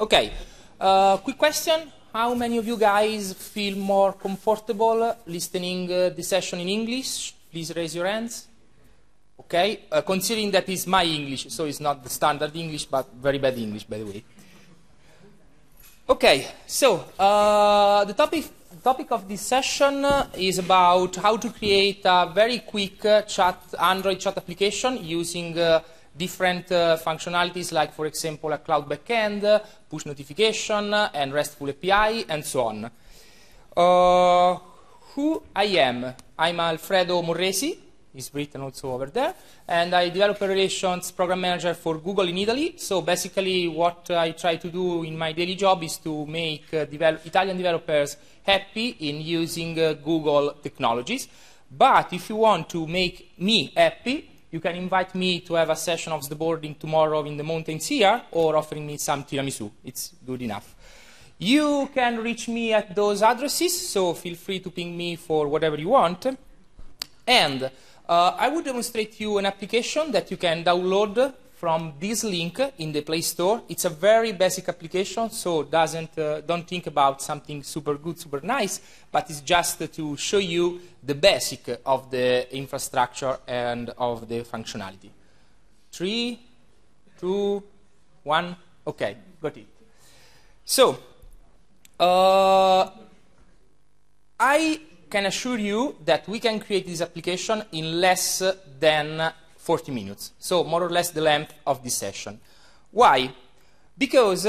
Okay, uh, quick question. How many of you guys feel more comfortable listening uh, the session in English? Please raise your hands. Okay, uh, considering that is my English, so it's not the standard English, but very bad English, by the way. Okay, so uh, the topic, topic of this session is about how to create a very quick uh, chat Android chat application using uh, different uh, functionalities like, for example, a cloud backend, push notification, and RESTful API, and so on. Uh, who I am? I'm Alfredo Morresi, is written also over there, and I developer relations program manager for Google in Italy. So basically what I try to do in my daily job is to make uh, develop Italian developers happy in using uh, Google technologies. But if you want to make me happy, you can invite me to have a session of snowboarding tomorrow in the mountains here or offering me some tiramisu. It's good enough. You can reach me at those addresses, so feel free to ping me for whatever you want. And uh, I will demonstrate you an application that you can download from this link in the Play Store. It's a very basic application, so doesn't, uh, don't think about something super good, super nice, but it's just to show you the basic of the infrastructure and of the functionality. Three, two, one, okay, got it. So, uh, I can assure you that we can create this application in less than 40 minutes, so more or less the length of this session. Why? Because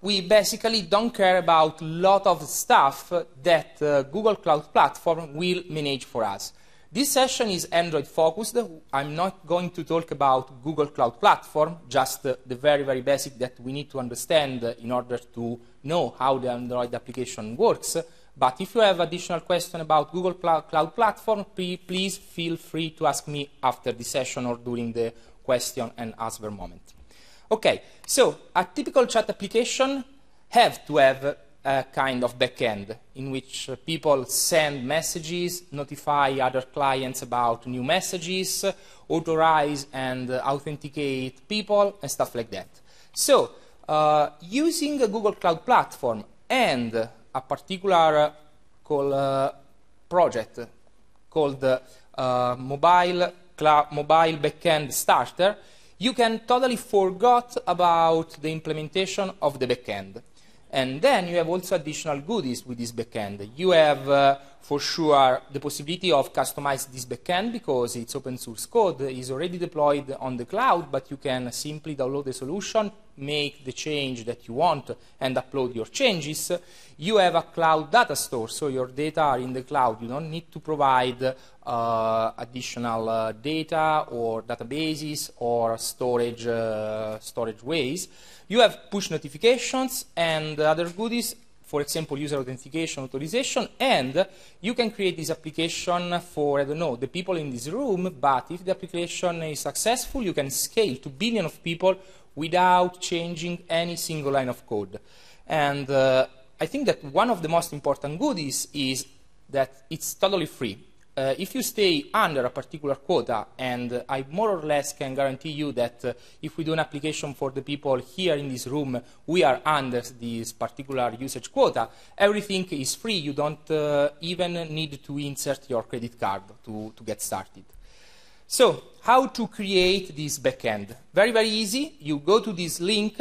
we basically don't care about a lot of stuff that uh, Google Cloud Platform will manage for us. This session is Android focused. I'm not going to talk about Google Cloud Platform, just uh, the very, very basic that we need to understand in order to know how the Android application works. But if you have additional questions about Google Cloud Platform, please feel free to ask me after the session or during the question and answer moment. Okay, so a typical chat application have to have a kind of backend in which people send messages, notify other clients about new messages, authorize and authenticate people, and stuff like that. So, uh, using Google Cloud Platform and a particular call, uh, project called uh, mobile, mobile backend starter, you can totally forget about the implementation of the backend. And then you have also additional goodies with this backend. You have, uh, for sure, the possibility of customize this backend because it's open source code, is already deployed on the cloud, but you can simply download the solution, make the change that you want, and upload your changes. You have a cloud data store, so your data are in the cloud. You don't need to provide uh, additional uh, data or databases or storage, uh, storage ways. You have push notifications and other goodies, for example, user authentication, authorization, and you can create this application for, I don't know, the people in this room, but if the application is successful, you can scale to billions of people without changing any single line of code. And uh, I think that one of the most important goodies is that it's totally free uh, if you stay under a particular quota, and I more or less can guarantee you that uh, if we do an application for the people here in this room, we are under this particular usage quota, everything is free. You don't uh, even need to insert your credit card to, to get started. So, how to create this backend? Very, very easy. You go to this link,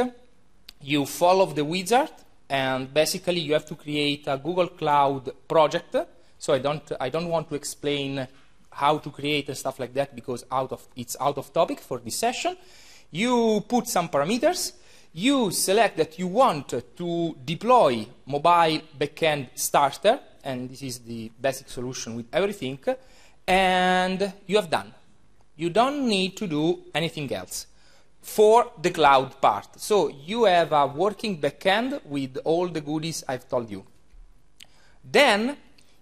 you follow the wizard, and basically you have to create a Google Cloud project so I don't, I don't want to explain how to create and stuff like that because out of, it's out of topic for this session. You put some parameters. You select that you want to deploy mobile backend starter, and this is the basic solution with everything, and you have done. You don't need to do anything else for the cloud part. So you have a working backend with all the goodies I've told you. Then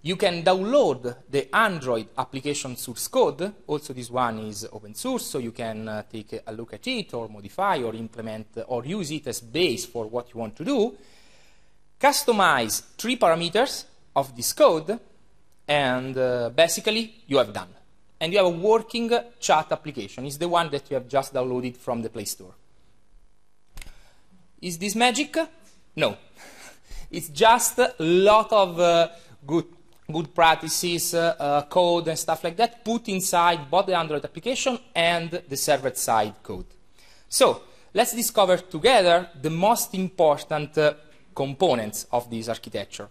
you can download the Android application source code. Also, this one is open source, so you can uh, take a look at it or modify or implement or use it as base for what you want to do. Customize three parameters of this code, and uh, basically you have done. And you have a working chat application. It's the one that you have just downloaded from the Play Store. Is this magic? No. it's just a lot of uh, good, good practices, uh, uh, code and stuff like that put inside both the Android application and the server-side code. So let's discover together the most important uh, components of this architecture.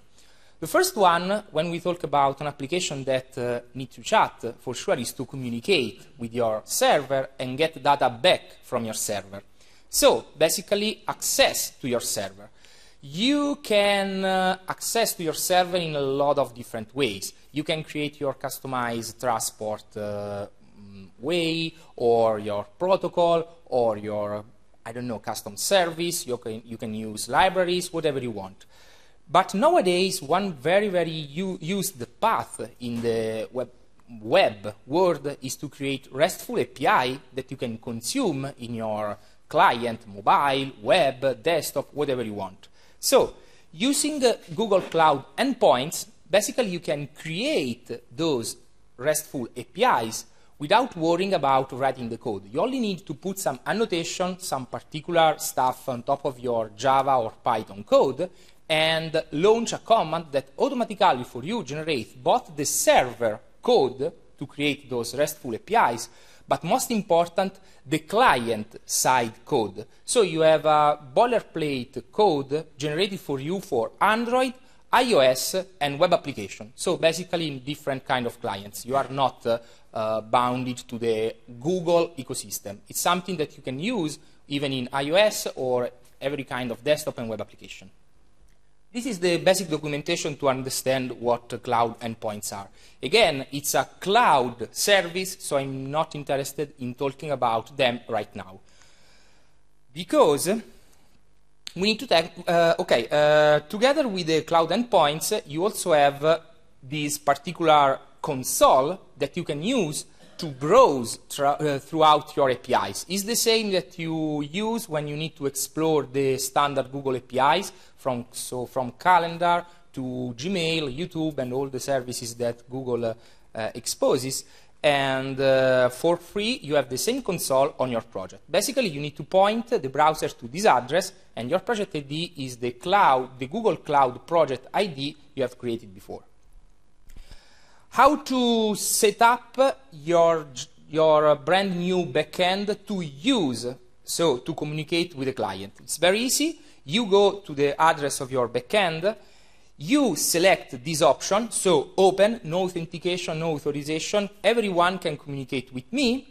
The first one, when we talk about an application that uh, needs to chat, for sure is to communicate with your server and get data back from your server. So, basically, access to your server. You can uh, access to your server in a lot of different ways. You can create your customized transport uh, mm, way, or your protocol, or your, I don't know, custom service. You can, you can use libraries, whatever you want. But nowadays, one very, very used path in the web, web world is to create RESTful API that you can consume in your client, mobile, web, desktop, whatever you want. So, using uh, Google Cloud endpoints, basically you can create those RESTful APIs without worrying about writing the code. You only need to put some annotation, some particular stuff on top of your Java or Python code, and launch a command that automatically for you generates both the server code to create those RESTful APIs, but most important, the client side code. So you have a boilerplate code generated for you for Android, iOS, and web application. So basically in different kind of clients. You are not uh, uh, bounded to the Google ecosystem. It's something that you can use even in iOS or every kind of desktop and web application. This is the basic documentation to understand what cloud endpoints are. Again, it's a cloud service, so I'm not interested in talking about them right now. Because we need to take, uh, okay, uh, together with the cloud endpoints, you also have uh, this particular console that you can use to browse uh, throughout your APIs is the same that you use when you need to explore the standard Google APIs, from, so from Calendar to Gmail, YouTube, and all the services that Google uh, uh, exposes. And uh, for free, you have the same console on your project. Basically, you need to point the browser to this address, and your project ID is the cloud, the Google Cloud project ID you have created before how to set up your, your brand new backend to use, so to communicate with the client. It's very easy. You go to the address of your backend, you select this option, so open, no authentication, no authorization, everyone can communicate with me.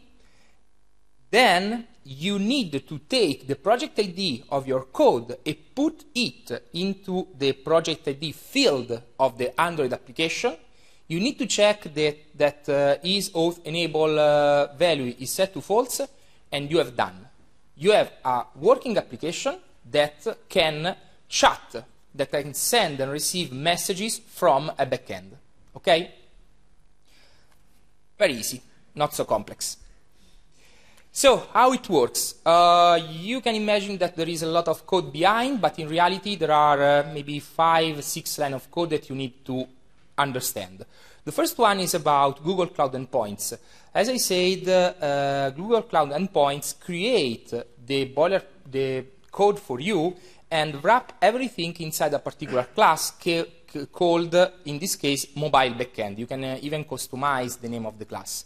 Then you need to take the project ID of your code and put it into the project ID field of the Android application you need to check that, that uh, is auth enable uh, value is set to false, and you have done. You have a working application that can chat, that can send and receive messages from a backend. Okay? Very easy, not so complex. So, how it works? Uh, you can imagine that there is a lot of code behind, but in reality there are uh, maybe five, six lines of code that you need to understand. The first one is about Google Cloud Endpoints. As I said, uh, Google Cloud Endpoints create the, boiler, the code for you and wrap everything inside a particular class called, in this case, mobile backend. You can uh, even customize the name of the class.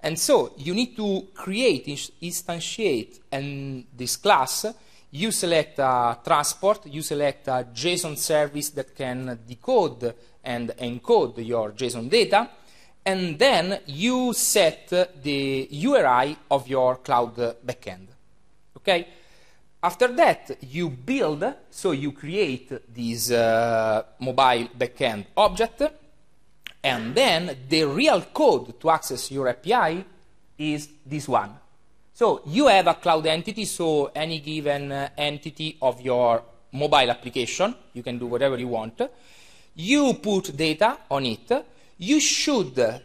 And so you need to create, instantiate and this class. You select a transport, you select a JSON service that can decode and encode your JSON data, and then you set the URI of your cloud uh, backend. Okay? After that, you build, so you create this uh, mobile backend object, and then the real code to access your API is this one. So you have a cloud entity, so any given uh, entity of your mobile application, you can do whatever you want, you put data on it, you should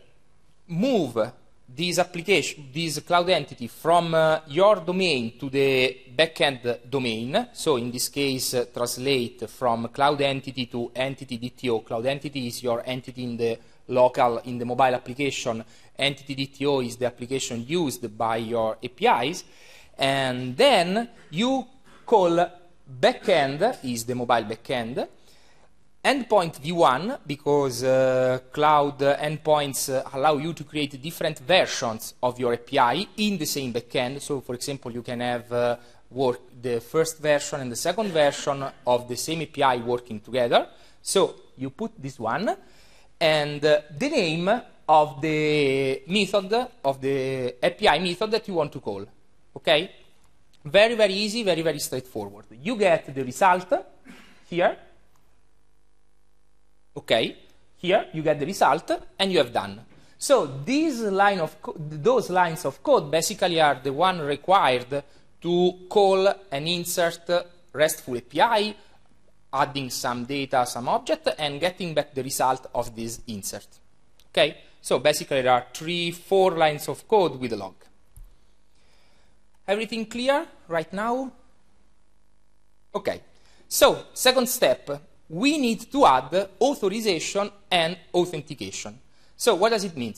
move this application, this cloud entity from uh, your domain to the backend domain. So in this case, uh, translate from cloud entity to entity DTO. Cloud entity is your entity in the local, in the mobile application. Entity DTO is the application used by your APIs. And then you call backend is the mobile backend. Endpoint v1, because uh, cloud endpoints uh, allow you to create different versions of your API in the same backend. So, for example, you can have uh, the first version and the second version of the same API working together. So, you put this one, and uh, the name of the method, of the API method that you want to call. Okay? Very, very easy, very, very straightforward. You get the result here. Okay? Here you get the result and you have done. So these line of those lines of code basically are the one required to call and insert RESTful API, adding some data, some object, and getting back the result of this insert. Okay? So basically there are three, four lines of code with a log. Everything clear right now? Okay. So, second step, we need to add authorization and authentication. So, what does it mean?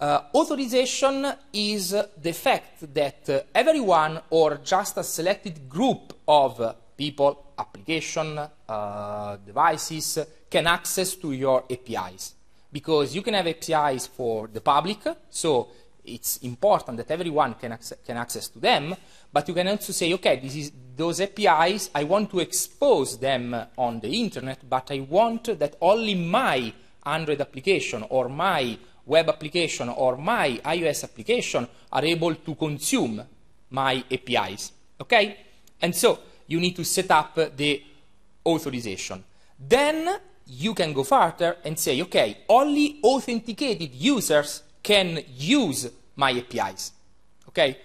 Uh, authorization is the fact that uh, everyone or just a selected group of people, application, uh, devices can access to your APIs. Because you can have APIs for the public, so it's important that everyone can, access, can access to them, but you can also say, okay, this is, those APIs, I want to expose them on the internet, but I want that only my Android application or my web application or my iOS application are able to consume my APIs, okay? And so you need to set up the authorization. Then you can go further and say, okay, only authenticated users can use my APIs. Okay?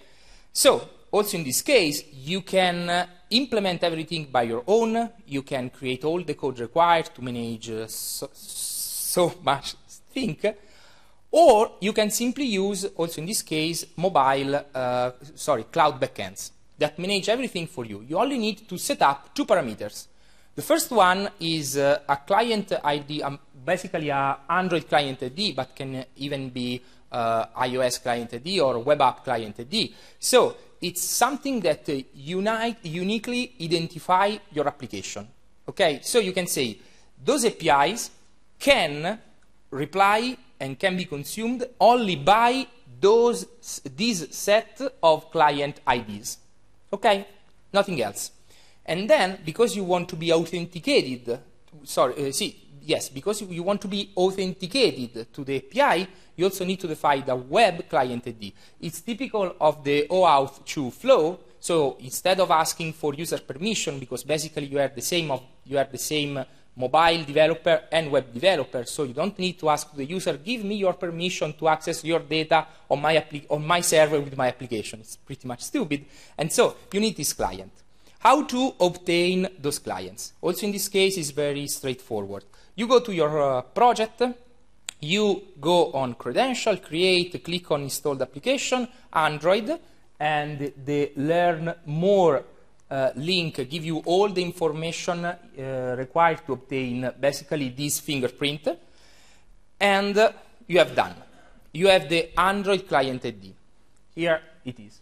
So, also in this case, you can uh, implement everything by your own. You can create all the code required to manage uh, so, so, much think. Or you can simply use, also in this case, mobile, uh, sorry, cloud backends that manage everything for you. You only need to set up two parameters. The first one is uh, a client ID, um, basically a Android client ID, but can even be uh, iOS client ID or web app client ID. So it's something that uh, unite, uniquely identify your application. Okay, so you can say those APIs can reply and can be consumed only by those this set of client IDs. Okay, nothing else. And then because you want to be authenticated, sorry, uh, see, yes, because you want to be authenticated to the API, you also need to define the web client ID. It's typical of the OAuth 2 flow. So instead of asking for user permission, because basically you are the same of, you the same mobile developer and web developer, so you don't need to ask the user, give me your permission to access your data on my, on my server with my application. It's pretty much stupid. And so you need this client. How to obtain those clients? Also in this case is very straightforward. You go to your uh, project, you go on credential, create, click on installed application, Android, and the learn more uh, link give you all the information uh, required to obtain basically this fingerprint, and uh, you have done. You have the Android client ID. Here it is.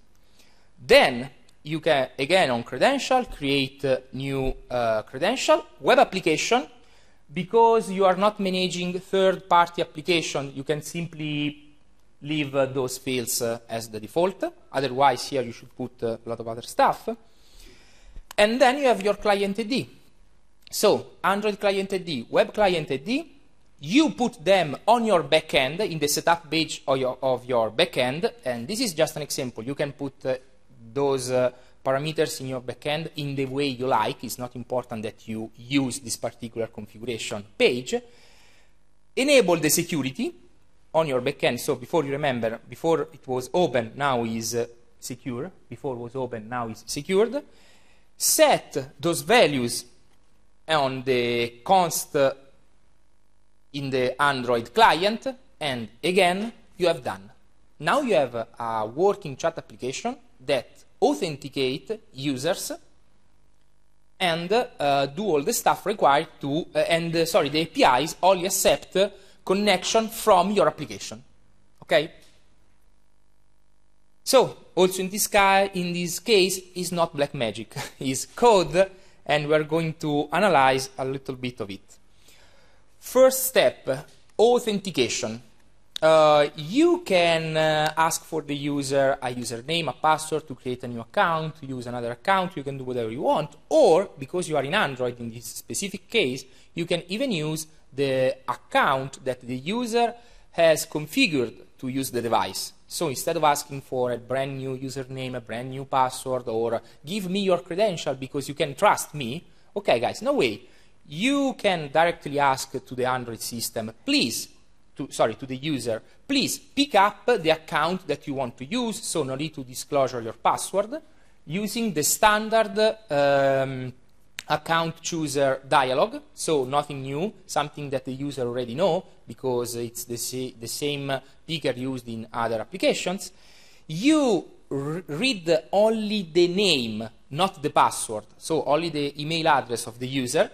Then you can, again on credential, create new uh, credential, web application, because you are not managing third-party application, you can simply leave uh, those fields uh, as the default. Otherwise, here you should put uh, a lot of other stuff. And then you have your client ID. So, Android client ID, web client ID, you put them on your backend in the setup page of your, of your backend, and this is just an example. You can put uh, those uh, parameters in your backend in the way you like. It's not important that you use this particular configuration page. Enable the security on your backend. So before you remember, before it was open, now is uh, secure. Before was open, now is secured. Set those values on the const in the Android client, and again, you have done. Now you have a working chat application that authenticate users and uh, do all the stuff required to, uh, and uh, sorry, the APIs only accept connection from your application. Okay? So, also in this, guy, in this case, is not black magic. it's code and we're going to analyze a little bit of it. First step, authentication. Uh, you can uh, ask for the user a username, a password to create a new account, to use another account, you can do whatever you want, or because you are in Android in this specific case, you can even use the account that the user has configured to use the device. So instead of asking for a brand new username, a brand new password, or give me your credential because you can trust me, okay guys, no way. You can directly ask to the Android system, please to, sorry, to the user, please pick up the account that you want to use, so no need to disclosure your password, using the standard um, account chooser dialog, so nothing new, something that the user already know, because it's the, sa the same picker used in other applications. You read only the name, not the password, so only the email address of the user,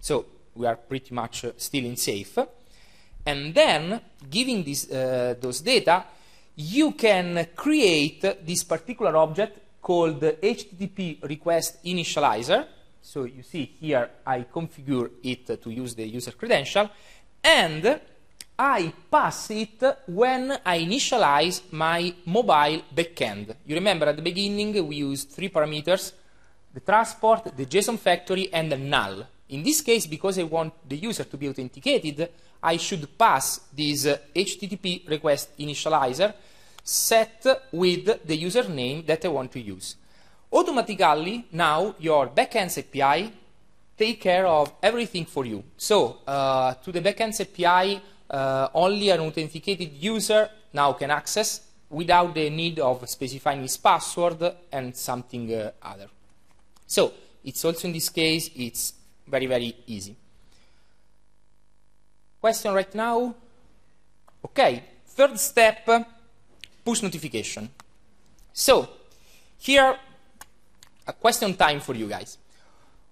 so we are pretty much still in safe and then giving this, uh, those data, you can create this particular object called HTTP request initializer. So you see here I configure it to use the user credential, and I pass it when I initialize my mobile backend. You remember at the beginning we used three parameters, the transport, the JSON factory, and the null. In this case, because I want the user to be authenticated, I should pass this uh, HTTP request initializer set with the username that I want to use. Automatically, now your backends API take care of everything for you. So, uh, to the backends API, uh, only an authenticated user now can access without the need of specifying his password and something uh, other. So, it's also in this case, it's very, very easy. Question right now? Okay, third step, push notification. So, here, a question time for you guys.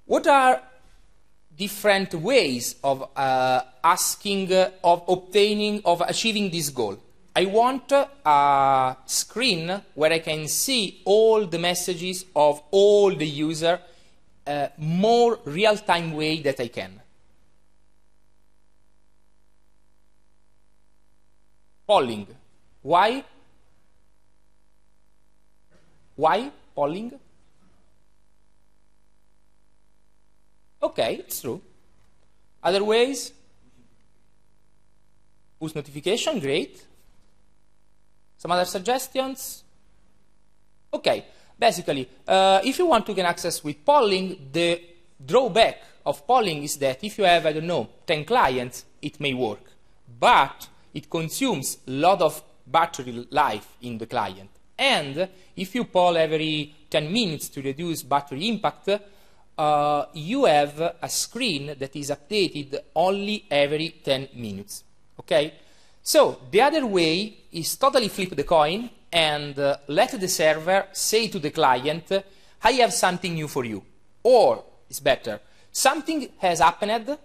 What are different ways of uh, asking, uh, of obtaining, of achieving this goal? I want a screen where I can see all the messages of all the user uh, more real-time way that I can. Polling. Why? Why polling? Okay, it's true. Other ways? Push notification, great. Some other suggestions? Okay, basically, uh, if you want to gain access with polling, the drawback of polling is that if you have, I don't know, 10 clients, it may work. But it consumes a lot of battery life in the client. And if you poll every 10 minutes to reduce battery impact, uh, you have a screen that is updated only every 10 minutes. Okay? So the other way is totally flip the coin and uh, let the server say to the client, I have something new for you. Or, it's better, something has happened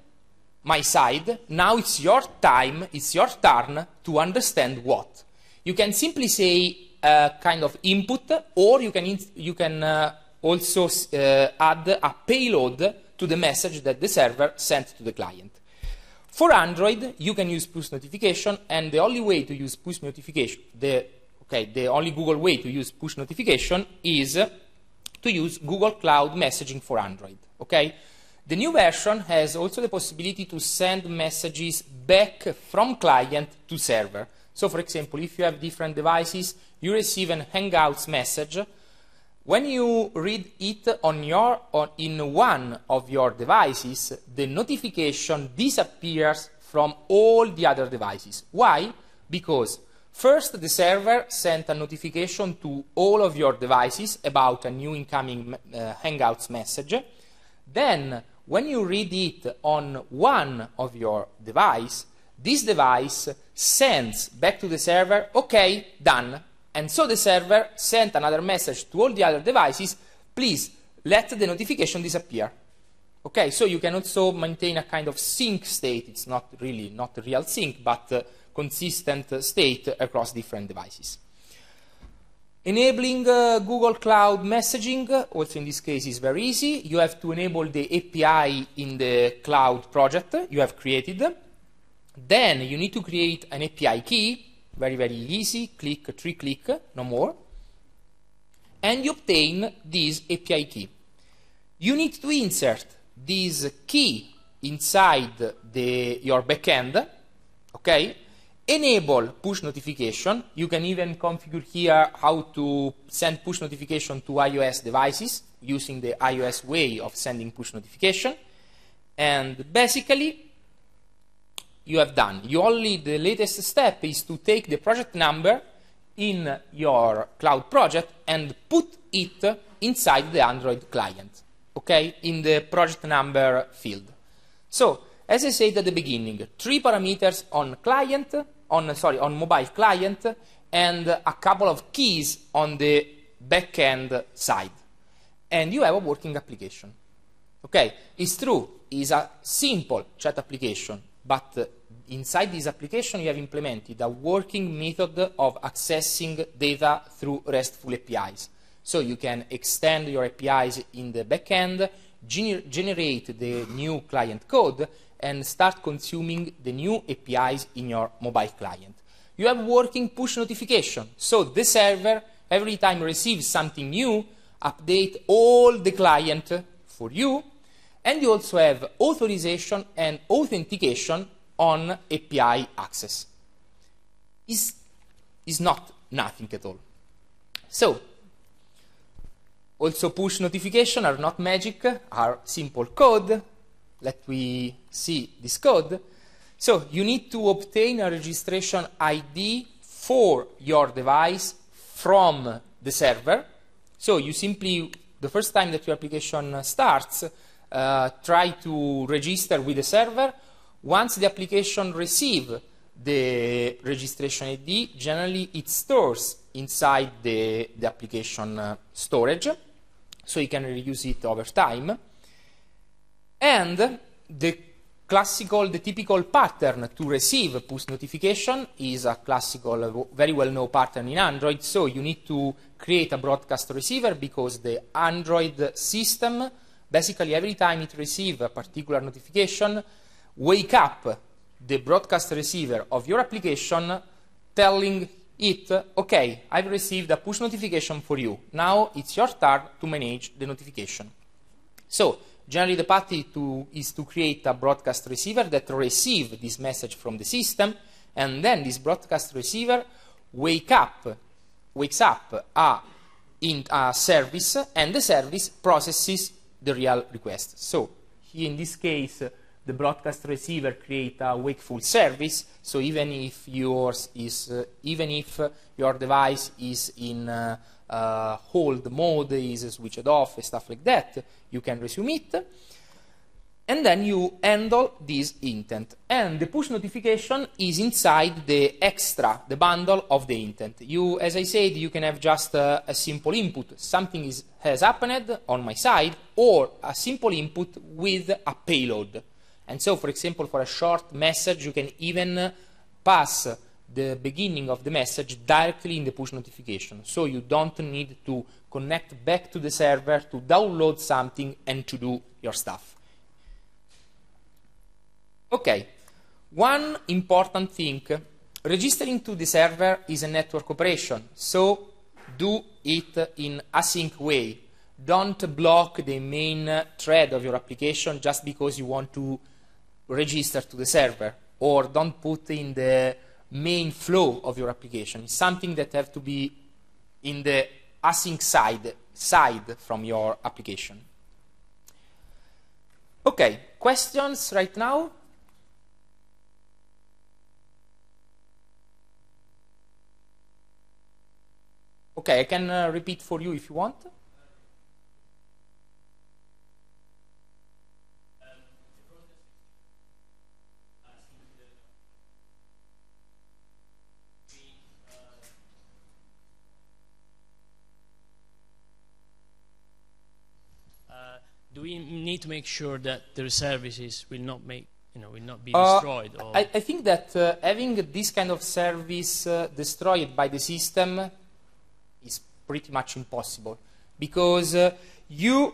my side, now it's your time, it's your turn to understand what. You can simply say a kind of input, or you can, you can uh, also uh, add a payload to the message that the server sent to the client. For Android, you can use push notification, and the only way to use push notification, the, okay, the only Google way to use push notification is to use Google Cloud Messaging for Android. Okay? The new version has also the possibility to send messages back from client to server. So, for example, if you have different devices, you receive an Hangouts message. When you read it on your, on, in one of your devices, the notification disappears from all the other devices. Why? Because first the server sent a notification to all of your devices about a new incoming uh, Hangouts message. Then when you read it on one of your device, this device sends back to the server, okay, done. And so the server sent another message to all the other devices, please let the notification disappear. Okay, so you can also maintain a kind of sync state. It's not really not real sync, but uh, consistent state across different devices. Enabling uh, Google Cloud messaging, also in this case, is very easy. You have to enable the API in the cloud project you have created. Then you need to create an API key, very, very easy, click, three click, no more. And you obtain this API key. You need to insert this key inside the, your backend, okay? Enable push notification. You can even configure here how to send push notification to iOS devices using the iOS way of sending push notification. And basically, you have done. You only, the latest step is to take the project number in your cloud project and put it inside the Android client, okay, in the project number field. So, as I said at the beginning, three parameters on client, on, sorry, on mobile client, and a couple of keys on the backend side. And you have a working application. Okay, it's true, it's a simple chat application, but inside this application you have implemented a working method of accessing data through RESTful APIs. So you can extend your APIs in the backend, gener generate the new client code, and start consuming the new APIs in your mobile client. You have working push notification. So the server, every time receives something new, update all the client for you. And you also have authorization and authentication on API access. Is is not nothing at all. So, also push notification are not magic, are simple code. Let we see this code. So you need to obtain a registration ID for your device from the server. So you simply, the first time that your application starts, uh, try to register with the server. Once the application receives the registration ID, generally it stores inside the, the application uh, storage so you can reuse it over time. And the classical, the typical pattern to receive push notification is a classical, very well-known pattern in Android. So you need to create a broadcast receiver because the Android system, basically every time it receives a particular notification, wake up the broadcast receiver of your application telling it, okay, I've received a push notification for you. Now it's your turn to manage the notification. So generally the path to, is to create a broadcast receiver that receives this message from the system, and then this broadcast receiver wake up, wakes up a, in a service, and the service processes the real request. So in this case, the broadcast receiver create a wakeful service. So even if yours is, uh, even if your device is in uh, uh, hold mode, is switched off, and stuff like that, you can resume it. And then you handle this intent. And the push notification is inside the extra, the bundle of the intent. You, as I said, you can have just a, simple input. Something is, has happened on my side, or a simple input with a payload. And so, for example, for a short message, you can even pass the beginning of the message directly in the push notification. So you don't need to connect back to the server to download something and to do your stuff. Okay, one important thing, registering to the server is a network operation, so do it in async way. Don't block the main thread of your application just because you want to register to the server or don't put in the main flow of your application. It's something that have to be in the async side, side from your application. Okay, questions right now? Okay, I can uh, repeat for you if you want. Need to make sure that the services will not make you know will not be uh, destroyed? Uh, I, I, think that uh, having this kind of service uh, destroyed by the system is pretty much impossible because uh, you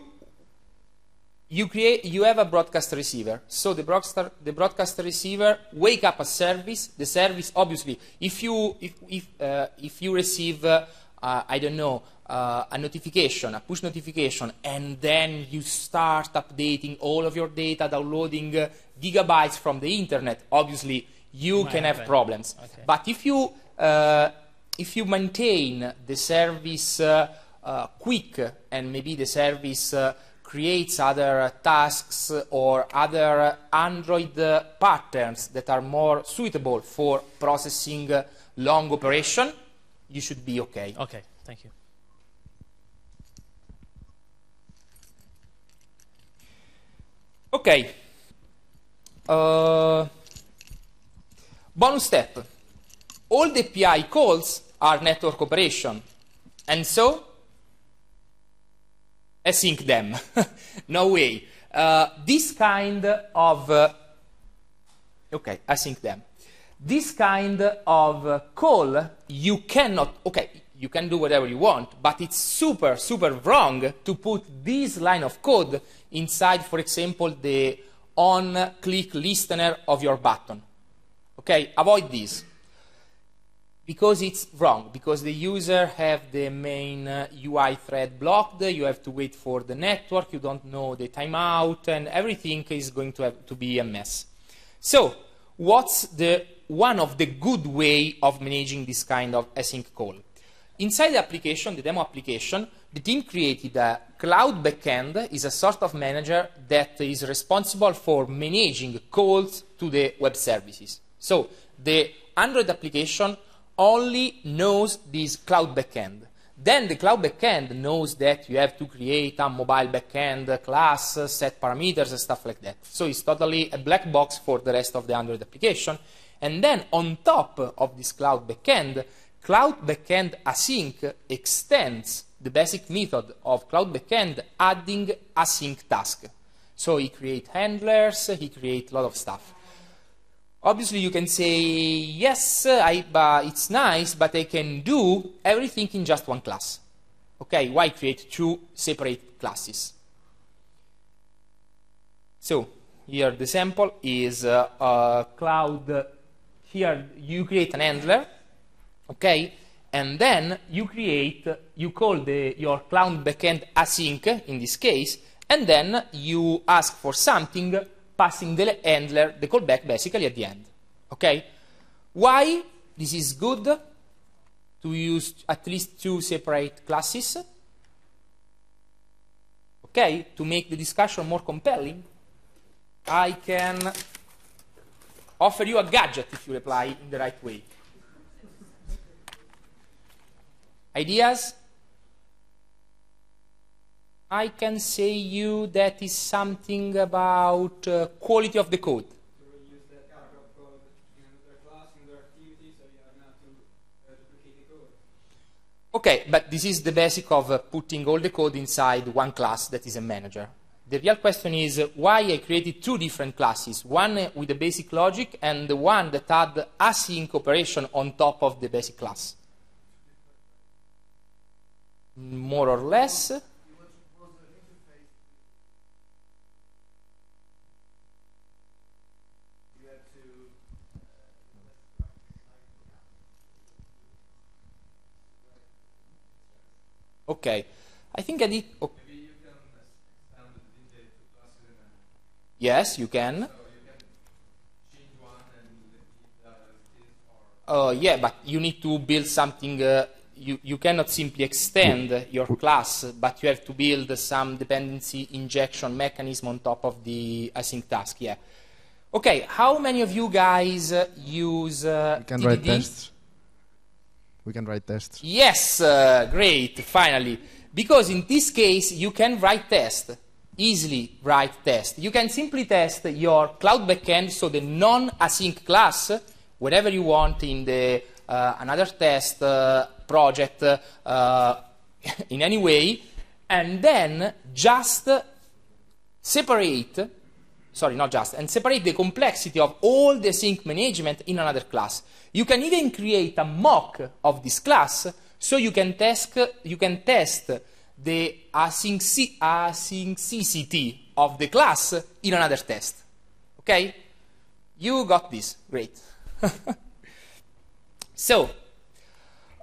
you create you have a broadcast receiver so the broadcast the broadcast receiver wake up a service the service obviously if you if if, uh, if you receive uh, uh, i don't know uh, a notification a push notification and then you start updating all of your data downloading uh, gigabytes from the internet. Obviously you Might can have problems. Okay. but if you uh, if you maintain the service uh, uh, quick and maybe the service creates other tasks or other Android patterns that are more suitable for processing long operation, you should be okay. Okay, thank you. Okay. Uh, bonus step. All the API calls are network operation. And so, async them. no way. Uh, this kind of... Uh, okay, async them. This kind of call, you cannot... Okay, you can do whatever you want, but it's super, super wrong to put this line of code inside, for example, the on-click listener of your button. Okay, avoid this because it's wrong because the user have the main uh, UI thread blocked you have to wait for the network you don't know the timeout and everything is going to have to be a mess so what's the one of the good way of managing this kind of async call inside the application the demo application the team created a cloud backend is a sort of manager that is responsible for managing calls to the web services so the android application only knows this cloud backend. Then the cloud backend knows that you have to create a mobile backend class, set parameters, and stuff like that. So it's totally a black box for the rest of the Android application. And then on top of this cloud backend, cloud backend async extends the basic method of cloud backend adding async task. So he create handlers, he create a lot of stuff. Obviously, you can say, yes, I, it's nice, but I can do everything in just one class. Okay, why create two separate classes? So, here the sample is uh, uh, cloud. Here you create an handler, okay, and then you create, you call the, your cloud backend async in this case, and then you ask for something passing the handler, the callback basically at the end. Okay? Why this is good to use at least two separate classes? Okay, to make the discussion more compelling, I can offer you a gadget if you reply in the right way. Ideas? I can say you that is something about uh, quality of the code. Okay, but this is the basic of uh, putting all the code inside one class that is a manager. The real question is why I created two different classes, one with the basic logic and the one that had async operation on top of the basic class. More or less. Okay, I think I did. oh, Maybe you can expand the detail to classes and then yes, you can. so you can change one and leave that as it is, or Uh, yeah, but you need to build something. Uh, you, you cannot simply extend your class, but you have to build some dependency injection mechanism on top of the async task. Yeah. Okay, how many of you guys uh, use uh, We can TDD? write tests. We can write tests. Yes, uh, great, finally. Because in this case, you can write test, easily write test. You can simply test your cloud backend, so the non-async class, wherever you want in the uh, another test uh, project, uh, in any way, and then just separate sorry, not just, and separate the complexity of all the sync management in another class. You can even create a mock of this class So you can test, you can test the async- asyncicity of the class in another test. Okay? You got this. Great. so,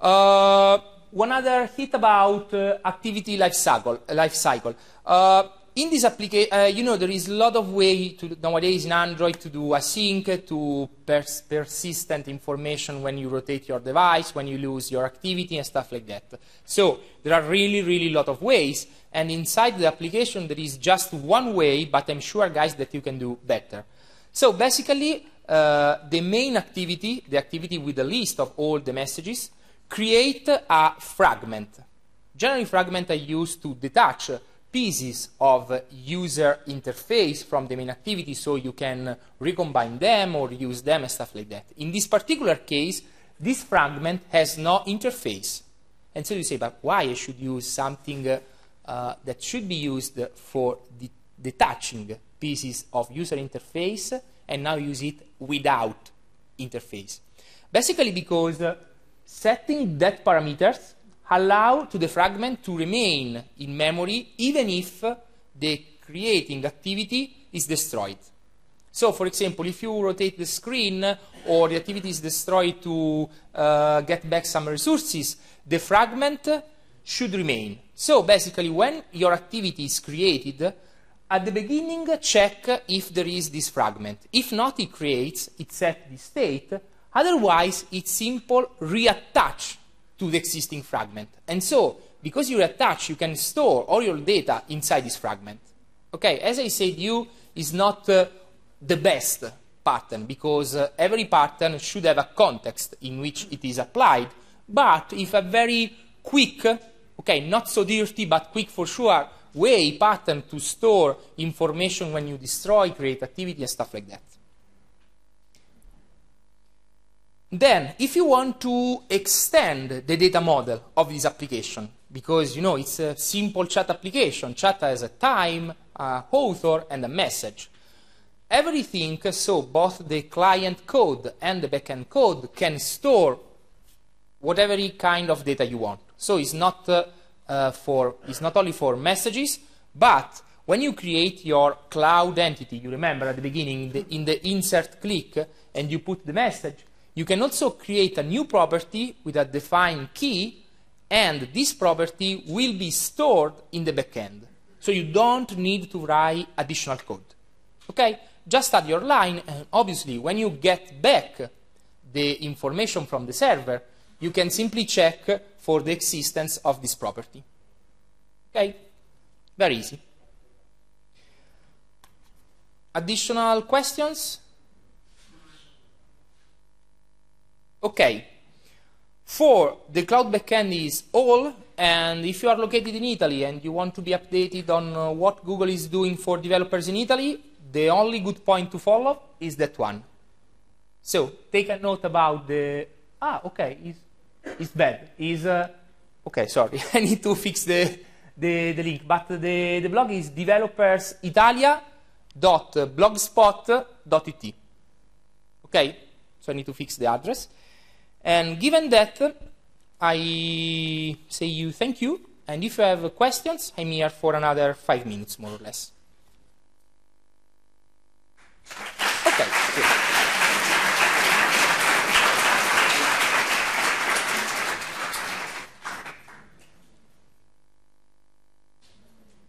uh, one other hit about uh, activity life cycle. Life cycle. Uh, in this application, uh, you know, there is a lot of way to, nowadays in Android to do async, to pers persistent information when you rotate your device, when you lose your activity and stuff like that. So there are really, really lot of ways. And inside the application, there is just one way, but I'm sure, guys, that you can do better. So basically, uh, the main activity, the activity with the list of all the messages, create a fragment. Generally, fragment I use to detach pieces of user interface from the main activity so you can recombine them or use them and stuff like that. In this particular case, this fragment has no interface. And so you say, but why I should use something uh, that should be used for de detaching pieces of user interface and now use it without interface? Basically because uh, setting that parameters allow to the fragment to remain in memory even if the creating activity is destroyed. So, for example, if you rotate the screen or the activity is destroyed to uh, get back some resources, the fragment should remain. So, basically, when your activity is created, at the beginning, check if there is this fragment. If not, it creates, it sets the state. Otherwise, it's simple reattach to the existing fragment. And so, because you attach, you can store all your data inside this fragment. Okay, as I said, you is not uh, the best pattern because uh, every pattern should have a context in which it is applied. But if a very quick, okay, not so dirty, but quick for sure, way pattern to store information when you destroy, create activity, and stuff like that. Then, if you want to extend the data model of this application, because you know it's a simple chat application, chat has a time, a author, and a message. Everything, so both the client code and the backend code, can store whatever kind of data you want. So it's not uh, uh, for it's not only for messages, but when you create your cloud entity, you remember at the beginning in the, in the insert click, and you put the message you can also create a new property with a defined key, and this property will be stored in the backend. So you don't need to write additional code. Okay? Just add your line, and obviously, when you get back the information from the server, you can simply check for the existence of this property. Okay? Very easy. Additional questions? Okay. For the cloud backend is all, and if you are located in Italy and you want to be updated on uh, what Google is doing for developers in Italy, the only good point to follow is that one. So take a note about the ah okay it's, it's bad is uh, okay sorry I need to fix the, the, the link but the, the blog is developersitalia.blogspot.it okay so I need to fix the address and given that, I say you thank you, and if you have questions, I'm here for another five minutes, more or less. Okay.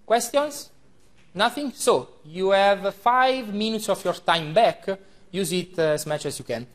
Questions? Nothing? So, you have five minutes of your time back. Use it uh, as much as you can.